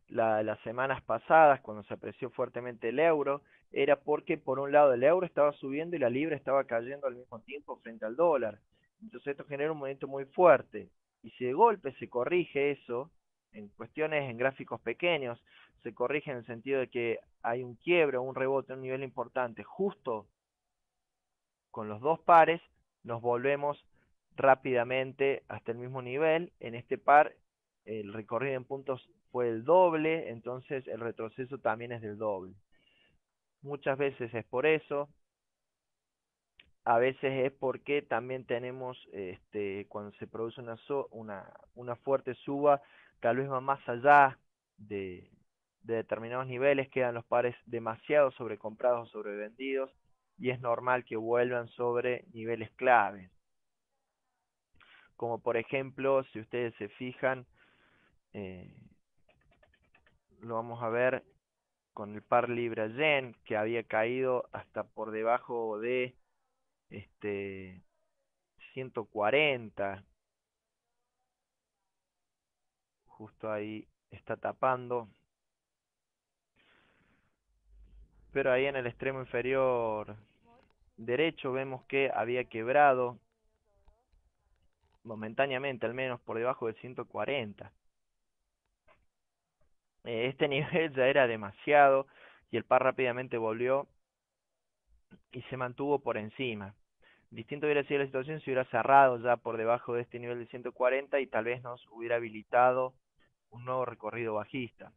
la, las semanas pasadas cuando se apreció fuertemente el euro era porque por un lado el euro estaba subiendo y la libra estaba cayendo al mismo tiempo frente al dólar entonces esto genera un movimiento muy fuerte y si de golpe se corrige eso en cuestiones en gráficos pequeños se corrige en el sentido de que hay un quiebre un rebote un nivel importante justo con los dos pares nos volvemos rápidamente hasta el mismo nivel. En este par el recorrido en puntos fue el doble, entonces el retroceso también es del doble. Muchas veces es por eso, a veces es porque también tenemos, este, cuando se produce una, una, una fuerte suba, tal vez va más allá de, de determinados niveles, quedan los pares demasiado sobrecomprados o sobrevendidos, y es normal que vuelvan sobre niveles clave. Como por ejemplo, si ustedes se fijan, eh, lo vamos a ver con el par libra yen que había caído hasta por debajo de este 140 justo ahí está tapando. Pero ahí en el extremo inferior derecho vemos que había quebrado momentáneamente al menos por debajo de 140 eh, este nivel ya era demasiado y el par rápidamente volvió y se mantuvo por encima distinto hubiera sido la situación si hubiera cerrado ya por debajo de este nivel de 140 y tal vez nos hubiera habilitado un nuevo recorrido bajista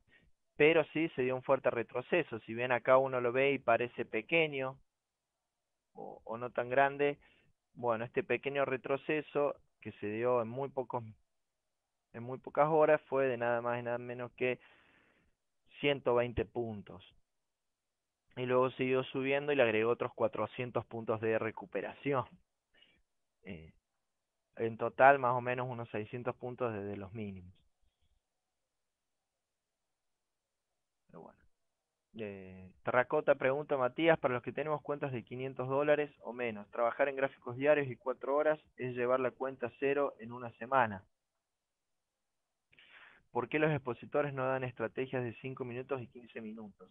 pero sí se dio un fuerte retroceso. Si bien acá uno lo ve y parece pequeño o, o no tan grande, bueno, este pequeño retroceso que se dio en muy pocos en muy pocas horas fue de nada más y nada menos que 120 puntos. Y luego siguió subiendo y le agregó otros 400 puntos de recuperación. Eh, en total, más o menos unos 600 puntos desde los mínimos. Pero bueno. Eh, Terracota pregunta Matías, para los que tenemos cuentas de 500 dólares o menos, trabajar en gráficos diarios y 4 horas es llevar la cuenta cero en una semana. ¿Por qué los expositores no dan estrategias de 5 minutos y 15 minutos?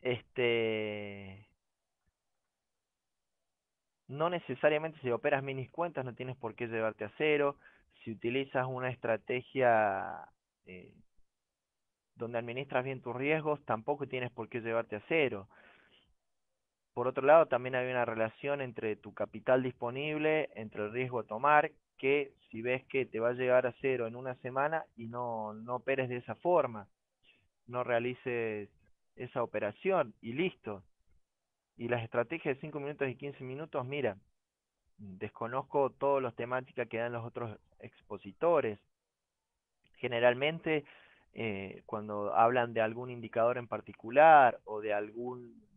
Este no necesariamente si operas minis cuentas no tienes por qué llevarte a cero. Si utilizas una estrategia eh, donde administras bien tus riesgos, tampoco tienes por qué llevarte a cero. Por otro lado, también hay una relación entre tu capital disponible, entre el riesgo a tomar, que si ves que te va a llegar a cero en una semana y no, no operes de esa forma, no realices esa operación y listo. Y las estrategias de 5 minutos y 15 minutos, mira, desconozco todas las temáticas que dan los otros expositores. Generalmente, eh, cuando hablan de algún indicador en particular o de algún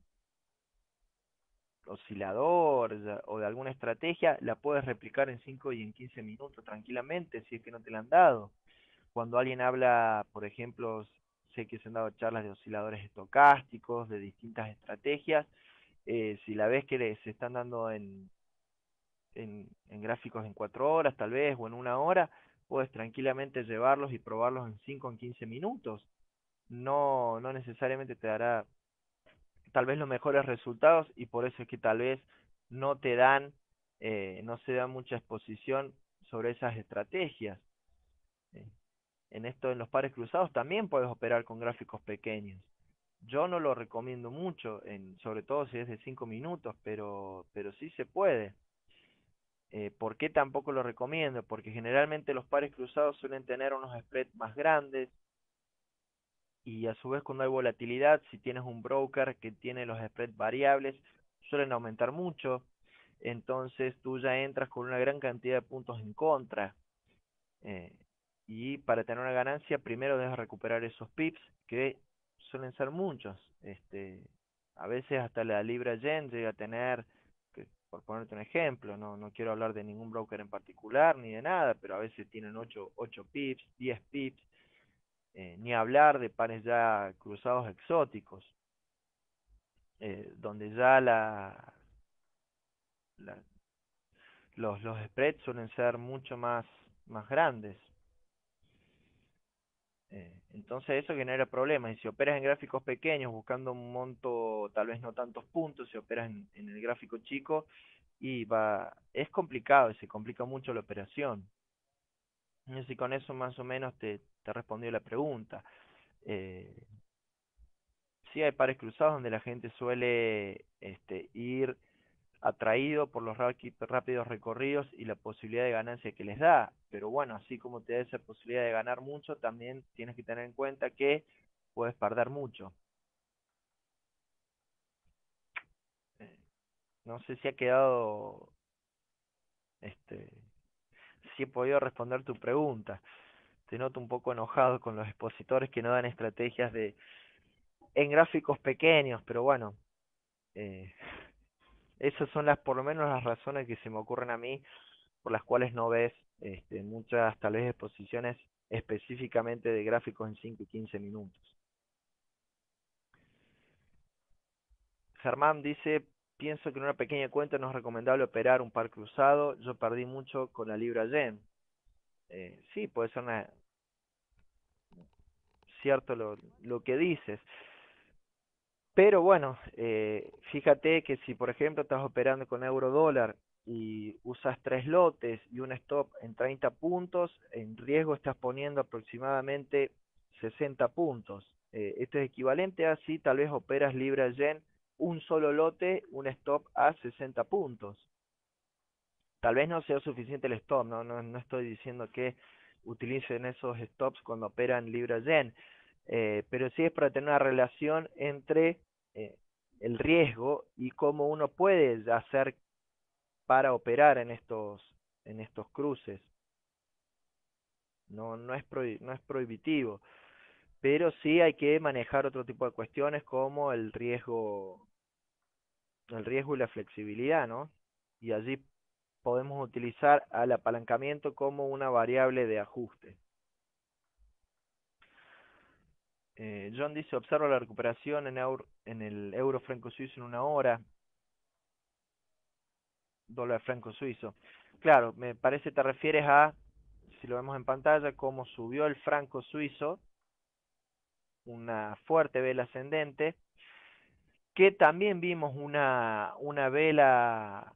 oscilador o de alguna estrategia, la puedes replicar en 5 y en 15 minutos tranquilamente si es que no te la han dado. Cuando alguien habla, por ejemplo, sé que se han dado charlas de osciladores estocásticos, de distintas estrategias, eh, si la ves que se están dando en, en, en gráficos en 4 horas tal vez o en una hora, puedes tranquilamente llevarlos y probarlos en 5 o en 15 minutos. No, no necesariamente te dará tal vez los mejores resultados y por eso es que tal vez no te dan, eh, no se da mucha exposición sobre esas estrategias. Eh, en esto, en los pares cruzados también puedes operar con gráficos pequeños. Yo no lo recomiendo mucho, en, sobre todo si es de 5 minutos, pero, pero sí se puede. Eh, ¿Por qué tampoco lo recomiendo? Porque generalmente los pares cruzados suelen tener unos spreads más grandes, y a su vez cuando hay volatilidad, si tienes un broker que tiene los spreads variables, suelen aumentar mucho, entonces tú ya entras con una gran cantidad de puntos en contra. Eh, y para tener una ganancia, primero debes recuperar esos pips, que suelen ser muchos. Este, a veces hasta la libra yen llega a tener, que, por ponerte un ejemplo, no, no quiero hablar de ningún broker en particular ni de nada, pero a veces tienen 8, 8 pips, 10 pips eh, ni hablar de pares ya cruzados exóticos, eh, donde ya la, los, los spreads suelen ser mucho más, más grandes. Eh, entonces eso genera problemas. Y si operas en gráficos pequeños buscando un monto, tal vez no tantos puntos, si operas en, el gráfico chico, y va, es complicado y se complica mucho la operación. Sé si con eso más o menos te, te respondió la pregunta. Eh, sí hay pares cruzados donde la gente suele este, ir atraído por los rápidos recorridos y la posibilidad de ganancia que les da. Pero bueno, así como te da esa posibilidad de ganar mucho, también tienes que tener en cuenta que puedes perder mucho. Eh, no sé si ha quedado, este, si he podido responder tu pregunta te noto un poco enojado con los expositores que no dan estrategias de en gráficos pequeños, pero bueno, eh, esas son las por lo menos las razones que se me ocurren a mí por las cuales no ves este, muchas tal vez exposiciones específicamente de gráficos en 5 y 15 minutos. Germán dice, pienso que en una pequeña cuenta no es recomendable operar un par cruzado, yo perdí mucho con la libra yen. Eh, sí, puede ser una, cierto lo, lo que dices. Pero bueno, eh, fíjate que si por ejemplo estás operando con euro dólar y usas tres lotes y un stop en 30 puntos, en riesgo estás poniendo aproximadamente 60 puntos. Eh, esto es equivalente a si tal vez operas libra yen, un solo lote, un stop a 60 puntos. Tal vez no sea suficiente el stop, no, no, no estoy diciendo que utilicen esos stops cuando operan libra yen, eh, pero sí es para tener una relación entre eh, el riesgo y cómo uno puede hacer para operar en estos en estos cruces. No no es no es prohibitivo, pero sí hay que manejar otro tipo de cuestiones como el riesgo el riesgo y la flexibilidad, ¿no? Y allí podemos utilizar al apalancamiento como una variable de ajuste. Eh, John dice, observa la recuperación en, en el euro franco suizo en una hora. Dólar franco suizo. Claro, me parece te refieres a, si lo vemos en pantalla, cómo subió el franco suizo, una fuerte vela ascendente, que también vimos una, una vela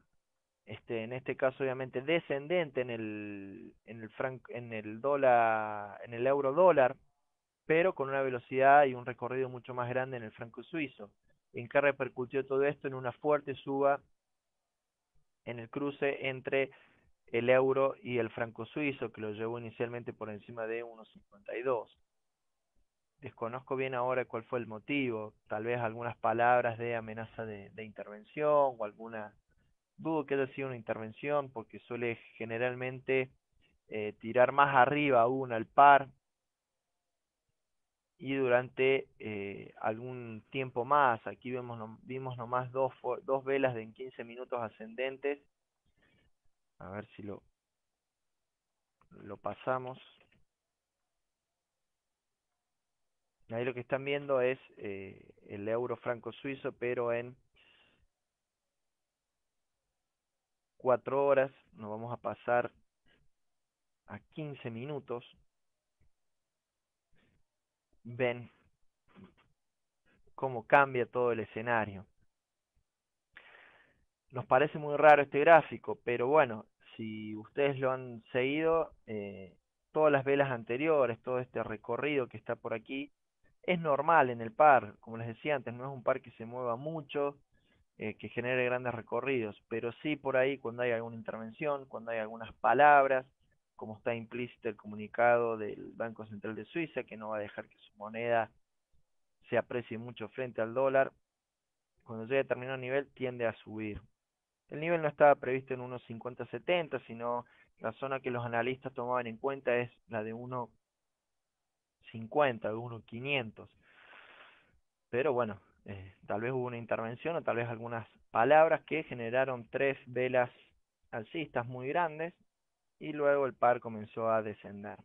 este, en este caso obviamente descendente en el, en el en el dólar, en el euro dólar, pero con una velocidad y un recorrido mucho más grande en el franco suizo. ¿En qué repercutió todo esto? En una fuerte suba en el cruce entre el euro y el franco suizo, que lo llevó inicialmente por encima de 1.52. Desconozco bien ahora cuál fue el motivo, tal vez algunas palabras de amenaza de, de intervención o alguna dudo que haya sido una intervención porque suele generalmente eh, tirar más arriba aún al par y durante eh, algún tiempo más, aquí vemos vimos nomás dos, dos velas de en 15 minutos ascendentes, a ver si lo, lo pasamos. Ahí lo que están viendo es eh, el euro franco suizo, pero en cuatro horas, nos vamos a pasar a 15 minutos. Ven cómo cambia todo el escenario. Nos parece muy raro este gráfico, pero bueno, si ustedes lo han seguido, eh, todas las velas anteriores, todo este recorrido que está por aquí, es normal en el par, como les decía antes, no es un par que se mueva mucho, eh, que genere grandes recorridos, pero sí por ahí cuando hay alguna intervención, cuando hay algunas palabras, como está implícito el comunicado del Banco Central de Suiza, que no va a dejar que su moneda se aprecie mucho frente al dólar, cuando llegue a determinado nivel tiende a subir. El nivel no estaba previsto en unos 50-70, sino la zona que los analistas tomaban en cuenta es la de 1.50, de 1.500. Pero bueno, eh, tal vez hubo una intervención o tal vez algunas palabras que generaron tres velas alcistas muy grandes y luego el par comenzó a descender.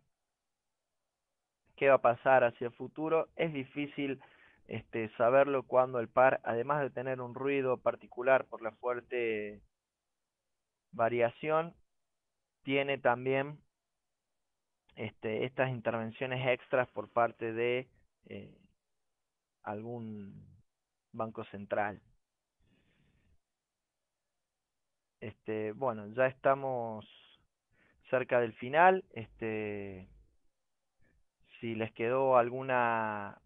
¿Qué va a pasar hacia el futuro? Es difícil este, saberlo cuando el par, además de tener un ruido particular por la fuerte variación, tiene también este, estas intervenciones extras por parte de eh, algún Banco Central. Este, bueno, ya estamos cerca del final. Este, si les quedó alguna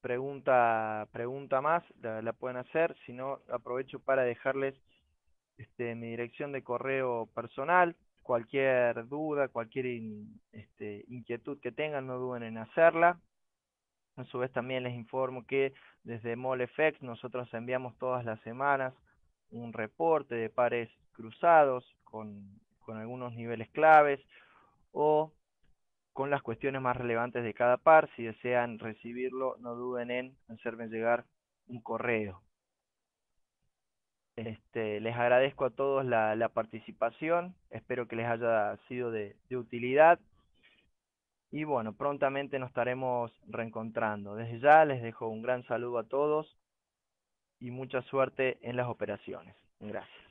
pregunta, pregunta más, la, pueden hacer. Si no, aprovecho para dejarles este, mi dirección de correo personal. Cualquier duda, cualquier este, inquietud que tengan, no duden en hacerla. A su vez también les informo que desde MolFX nosotros enviamos todas las semanas un reporte de pares cruzados con, algunos niveles claves o con las cuestiones más relevantes de cada par. Si desean recibirlo, no duden en hacerme llegar un correo. Este, les agradezco a todos la, participación, espero que les haya sido de utilidad. Y bueno, prontamente nos estaremos reencontrando. Desde ya les dejo un gran saludo a todos y mucha suerte en las operaciones. Gracias.